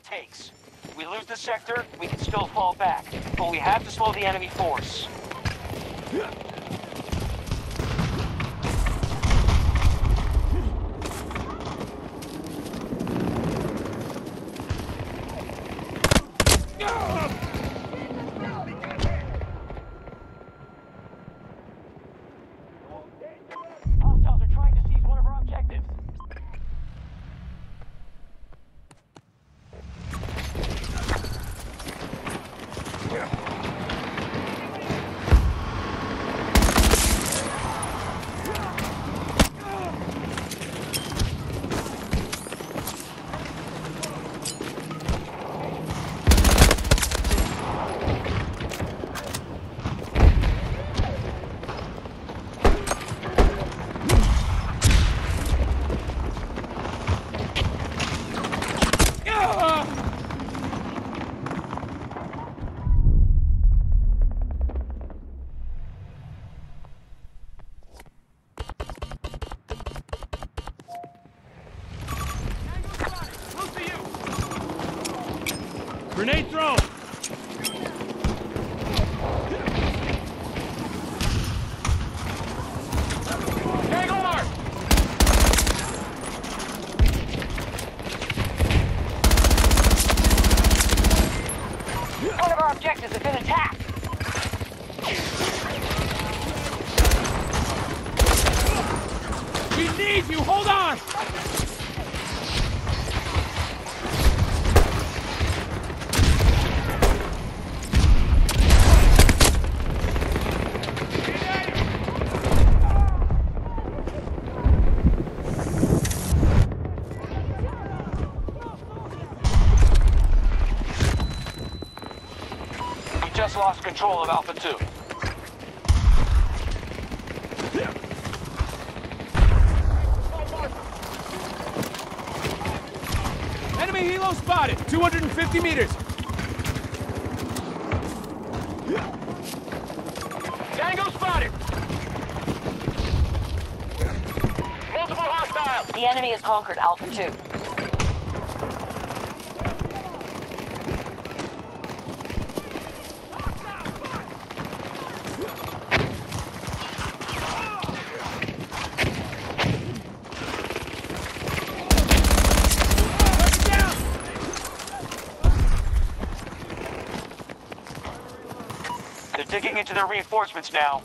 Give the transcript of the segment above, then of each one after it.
it takes. We lose the sector, we can still fall back. But we have to slow the enemy force. Hostiles are trying to seize one of our objectives. Grenade thrown! One of our objectives has been attacked. We need you! Hold on! We just lost control of Alpha 2. Enemy helo spotted! 250 meters! Tango spotted! Multiple hostiles! The enemy has conquered Alpha 2. They're digging into their reinforcements now.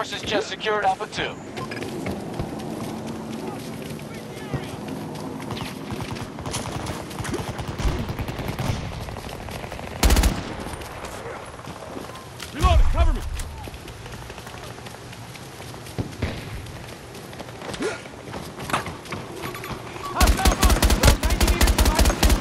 Forces just secured Alpha 2. Reload it! Cover me! Hostile mark! Around 90 meters from my position.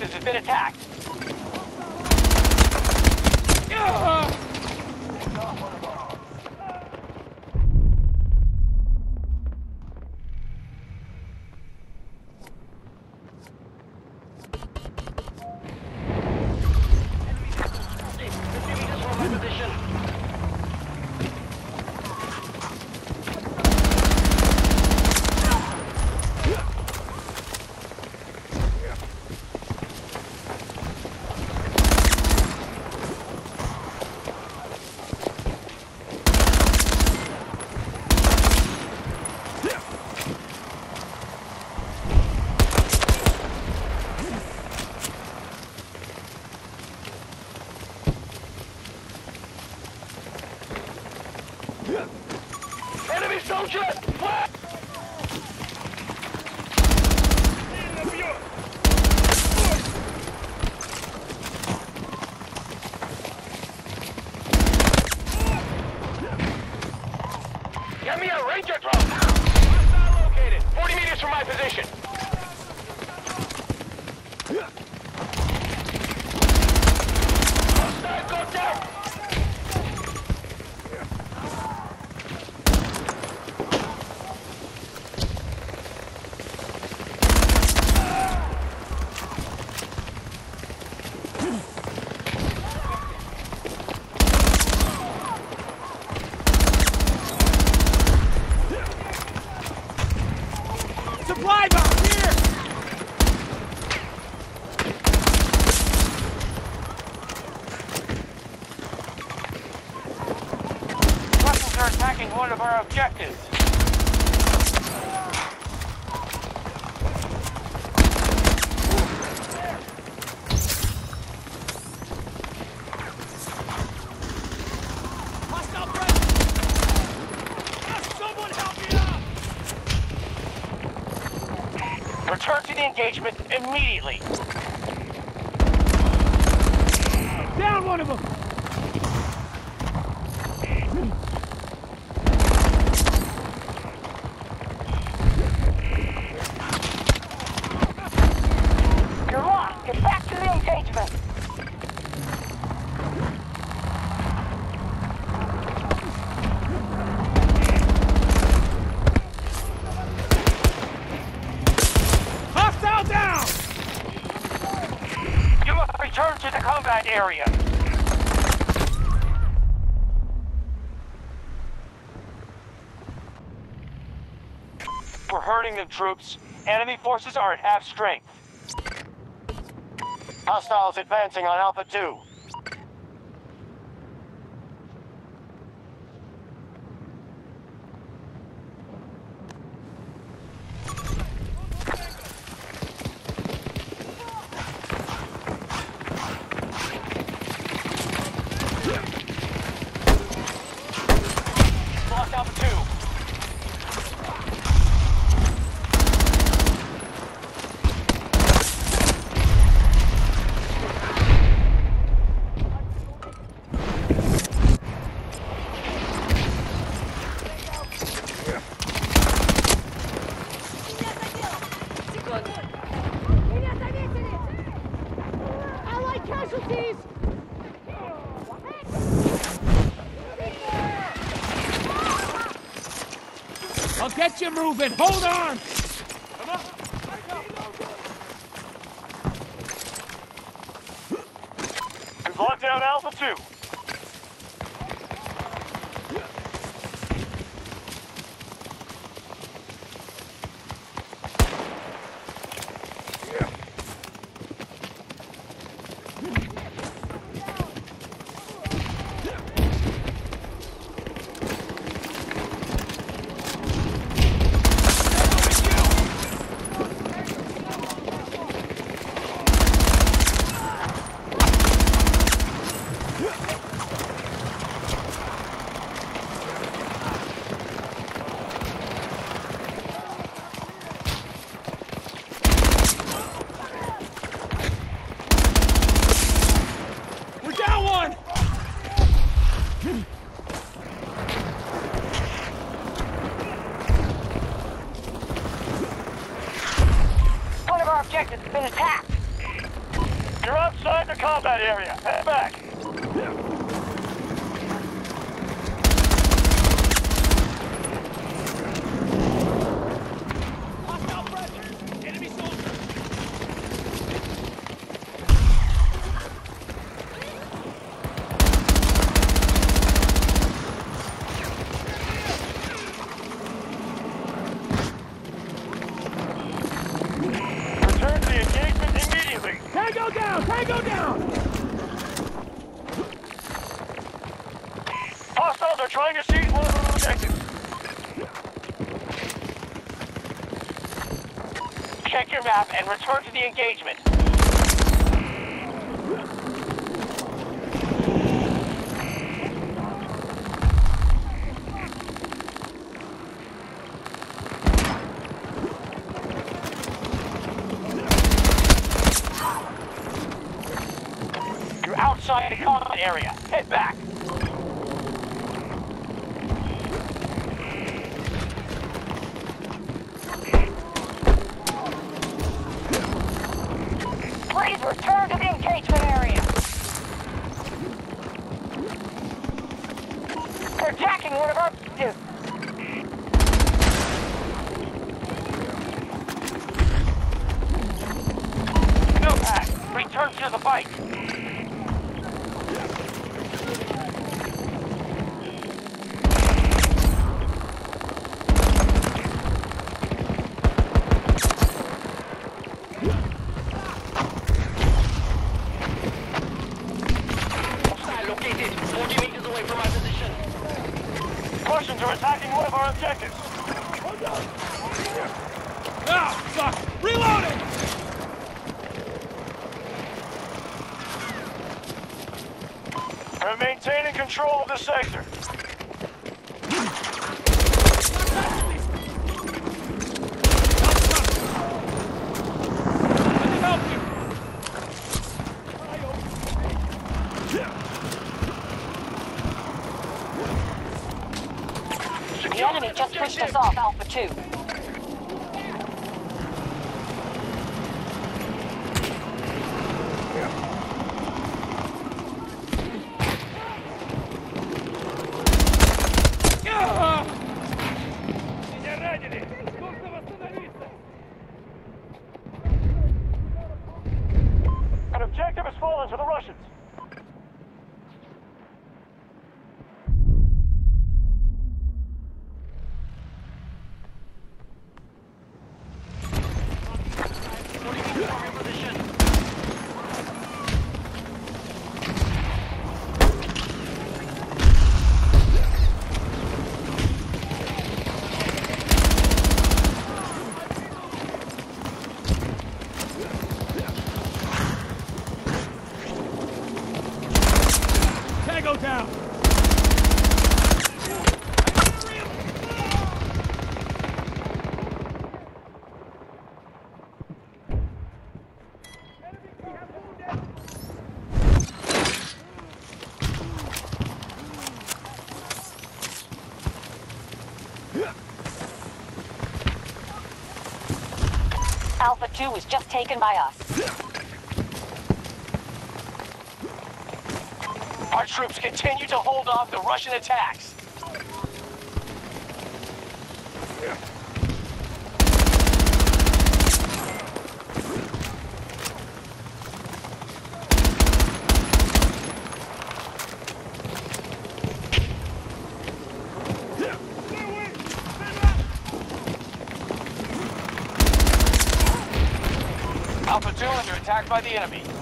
Objectives has been attacked. airdrop. Located. 40 meters from my position. Objectives. Return to the engagement immediately. Down one of them! You're lost. Get back to the engagement. Hostile down! You must return to the combat area. Them, troops. Enemy forces are at half strength. Hostiles advancing on Alpha 2. Get you moving! Hold on! We've locked down Alpha 2. We're down one! One of our objectives has been attacked. You're outside the combat area. Head back. Hostile presence! Enemy soldier! Return to the engagement immediately. Tango down! Tango down! Hostiles are trying to seize one of our objectives. Check your map and return to the engagement. You're outside the combat area. Head back. Please return to the engagement area. They're one of our objectives. Snowpack, return to the bike. Fuck! Reloading! We're maintaining control of the sector. Let me help you! The enemy just pushed us off Alpha 2. An objective has fallen to the Russians. Tango down! Alpha 2 was just taken by us. Troops continue to hold off the Russian attacks. Alpha 2 under attack by the enemy. Enemy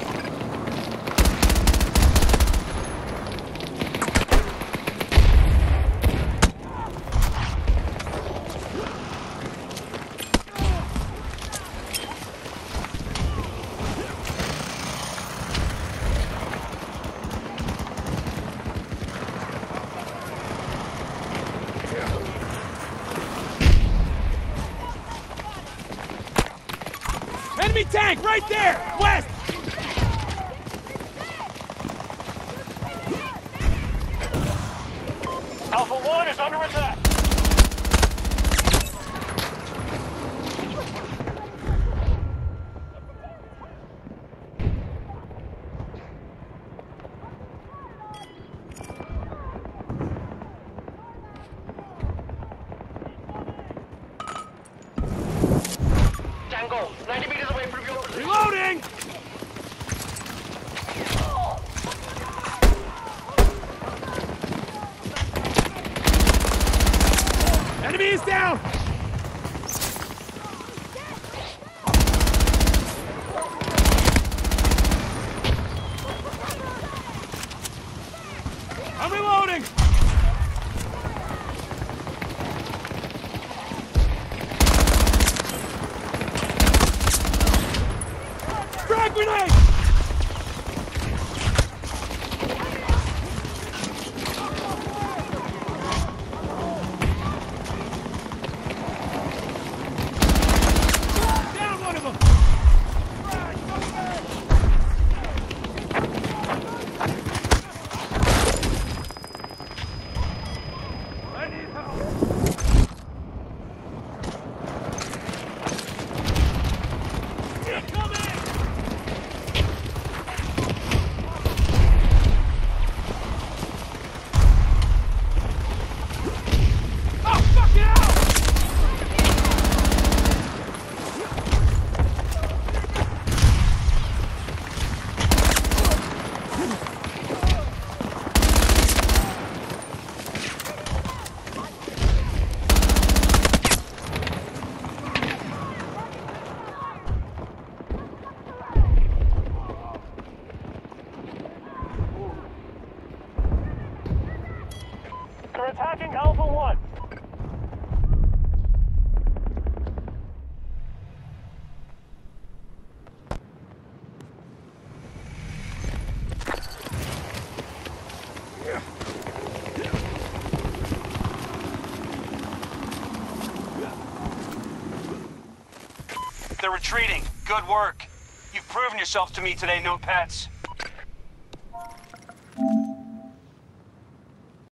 right there! West! Alpha 1 is under attack. They're attacking Alpha 1. They're retreating. Good work. You've proven yourself to me today, no pets.